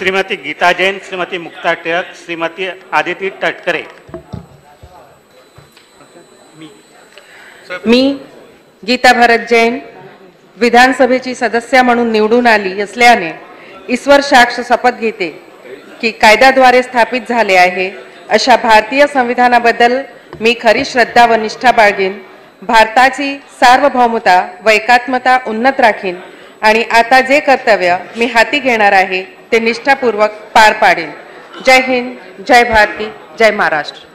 श्रीमती गीता जैन श्रीमती मुक्ता टिळक श्रीमती आदिती तटकरे. मी गीता भरत जैन विधानसभेची सदस्य म्हणून निवडून आली असल्याने ईश्वर साक्ष शपथ घेते की कायद्याद्वारे स्थापित झाले आहे अशा भारतीय संविधानाबद्दल मी खरी श्रद्धा व निष्ठा बाळगेन. भारताची सार्वभौमता व एकात्मता उन्नत राखीन. आणि आता जे कर्तव्य मी हाती घेणार आहे ते निष्ठापूर्वक पार पाडेन. जय हिंद जय भारती जय महाराष्ट्र.